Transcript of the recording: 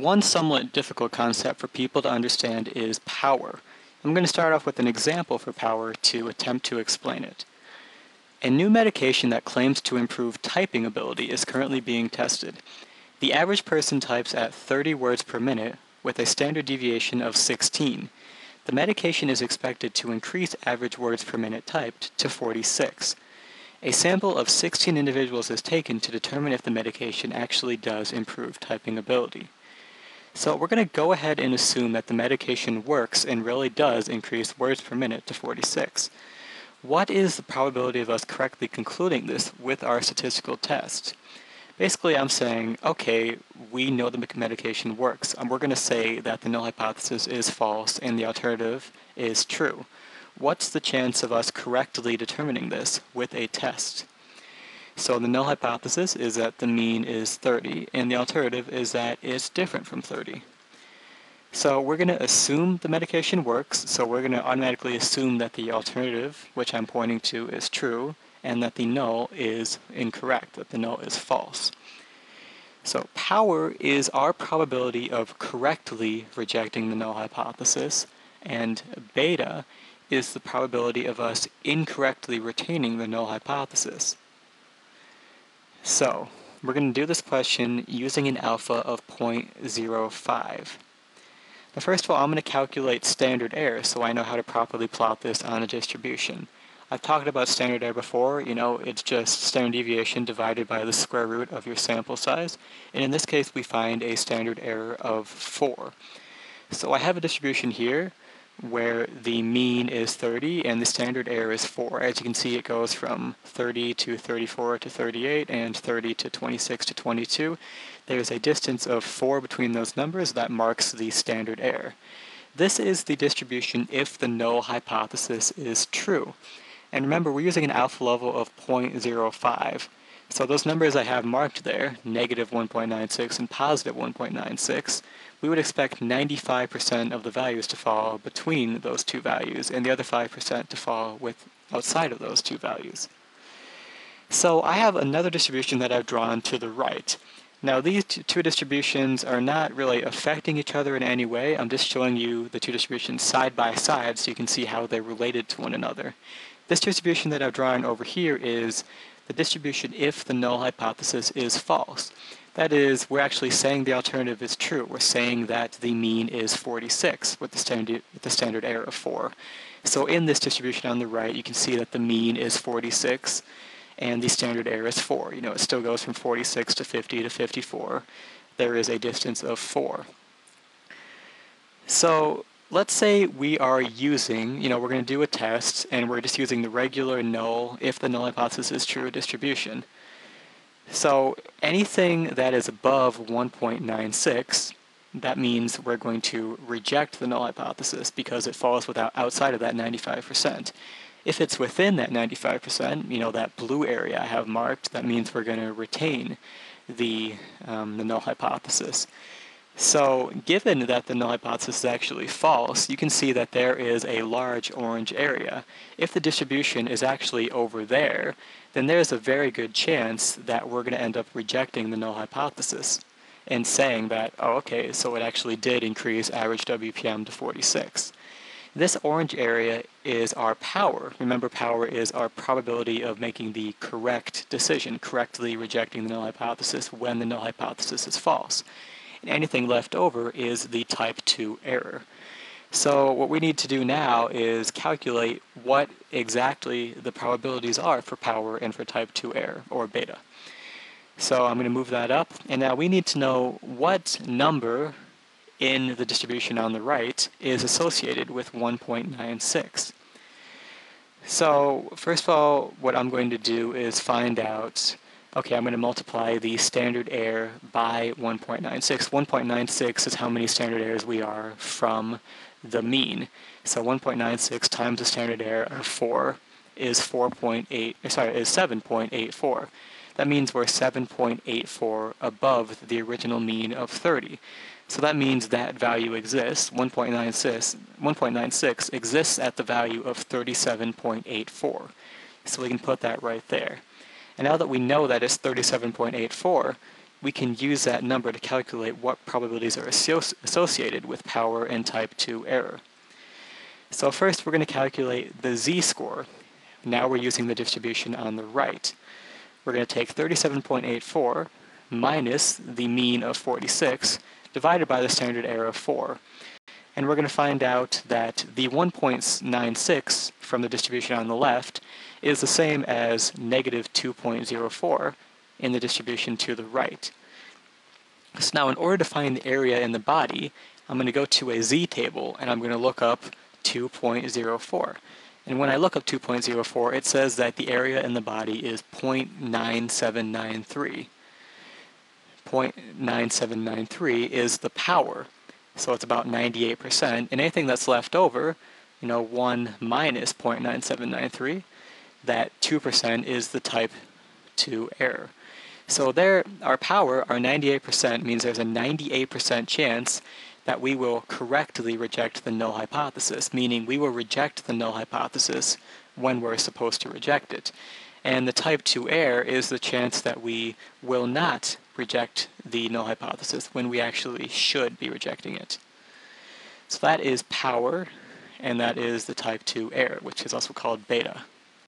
One somewhat difficult concept for people to understand is power. I'm going to start off with an example for power to attempt to explain it. A new medication that claims to improve typing ability is currently being tested. The average person types at 30 words per minute with a standard deviation of 16. The medication is expected to increase average words per minute typed to 46. A sample of 16 individuals is taken to determine if the medication actually does improve typing ability. So we're going to go ahead and assume that the medication works and really does increase words per minute to 46. What is the probability of us correctly concluding this with our statistical test? Basically, I'm saying, okay, we know the medication works, and we're going to say that the null hypothesis is false and the alternative is true. What's the chance of us correctly determining this with a test? So the null hypothesis is that the mean is 30, and the alternative is that it's different from 30. So we're going to assume the medication works, so we're going to automatically assume that the alternative, which I'm pointing to, is true, and that the null is incorrect, that the null is false. So power is our probability of correctly rejecting the null hypothesis, and beta is the probability of us incorrectly retaining the null hypothesis. So, we're going to do this question using an alpha of 0.05. Now first of all, I'm going to calculate standard error so I know how to properly plot this on a distribution. I've talked about standard error before, you know, it's just standard deviation divided by the square root of your sample size, and in this case we find a standard error of 4. So I have a distribution here where the mean is 30 and the standard error is 4. As you can see, it goes from 30 to 34 to 38 and 30 to 26 to 22. There's a distance of 4 between those numbers that marks the standard error. This is the distribution if the null hypothesis is true. And remember, we're using an alpha level of 0.05. So those numbers I have marked there, negative 1.96 and positive 1.96, we would expect 95% of the values to fall between those two values and the other 5% to fall with outside of those two values. So I have another distribution that I've drawn to the right. Now these two distributions are not really affecting each other in any way. I'm just showing you the two distributions side by side so you can see how they're related to one another. This distribution that I've drawn over here is the distribution if the null hypothesis is false. That is, we're actually saying the alternative is true. We're saying that the mean is 46 with the standard, with the standard error of 4. So in this distribution on the right, you can see that the mean is 46 and the standard error is 4. You know, it still goes from 46 to 50 to 54. There is a distance of 4. So let's say we are using, you know, we're going to do a test and we're just using the regular null if the null hypothesis is true distribution. So anything that is above 1.96, that means we're going to reject the null hypothesis because it falls without outside of that 95%. If it's within that 95%, you know, that blue area I have marked, that means we're going to retain the, um, the null hypothesis. So given that the null hypothesis is actually false, you can see that there is a large orange area. If the distribution is actually over there, then there's a very good chance that we're going to end up rejecting the null hypothesis and saying that, oh, okay, so it actually did increase average WPM to 46. This orange area is our power. Remember, power is our probability of making the correct decision, correctly rejecting the null hypothesis when the null hypothesis is false and anything left over is the type 2 error. So what we need to do now is calculate what exactly the probabilities are for power and for type 2 error, or beta. So I'm going to move that up, and now we need to know what number in the distribution on the right is associated with 1.96. So first of all, what I'm going to do is find out okay, I'm going to multiply the standard error by 1.96. 1.96 is how many standard errors we are from the mean. So 1.96 times the standard error of 4 is 4.8, eh, sorry, is 7.84. That means we're 7.84 above the original mean of 30. So that means that value exists, 1.96, 1.96 exists at the value of 37.84. So we can put that right there. And now that we know that it's 37.84, we can use that number to calculate what probabilities are associated with power and type 2 error. So first we're going to calculate the z-score. Now we're using the distribution on the right. We're going to take 37.84 minus the mean of 46 divided by the standard error of 4. And we're going to find out that the 1.96 from the distribution on the left is the same as negative 2.04 in the distribution to the right. So now in order to find the area in the body, I'm going to go to a z-table and I'm going to look up 2.04. And when I look up 2.04, it says that the area in the body is 0.9793. 0.9793 is the power, so it's about 98%. And anything that's left over, you know, 1 minus 0.9793, that 2% is the type 2 error. So there, our power, our 98%, means there's a 98% chance that we will correctly reject the null hypothesis, meaning we will reject the null hypothesis when we're supposed to reject it. And the type 2 error is the chance that we will not reject the null hypothesis when we actually should be rejecting it. So that is power, and that is the type 2 error, which is also called beta.